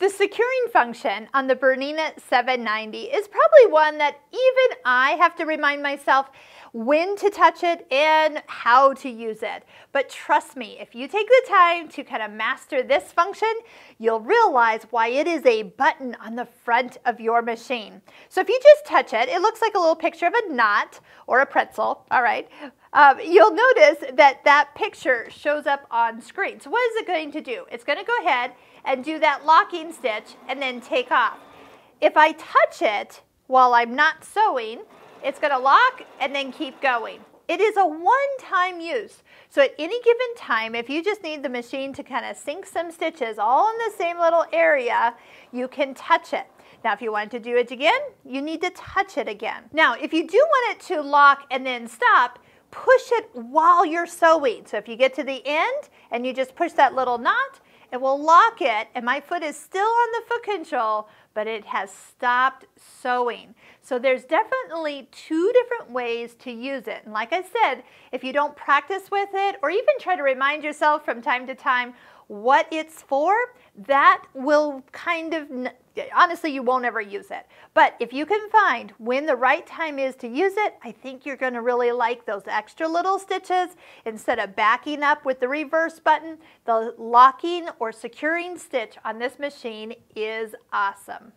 The securing function on the Bernina 790 is probably one that even I have to remind myself when to touch it and how to use it. But trust me, if you take the time to kind of master this function, you'll realize why it is a button on the front of your machine. So if you just touch it, it looks like a little picture of a knot or a pretzel, all right? Um, you'll notice that that picture shows up on screen. So what is it going to do? It's going to go ahead and do that locking stitch and then take off. If I touch it while I'm not sewing, it's going to lock and then keep going. It is a one-time use. So at any given time, if you just need the machine to kind of sink some stitches all in the same little area, you can touch it. Now, if you want to do it again, you need to touch it again. Now, if you do want it to lock and then stop, push it while you're sewing. So if you get to the end and you just push that little knot, it will lock it and my foot is still on the foot control, but it has stopped sewing. So there's definitely two different ways to use it. And like I said, if you don't practice with it or even try to remind yourself from time to time what it's for, that will kind of honestly, you won't ever use it. But if you can find when the right time is to use it, I think you're going to really like those extra little stitches. Instead of backing up with the reverse button, the locking or securing stitch on this machine is awesome.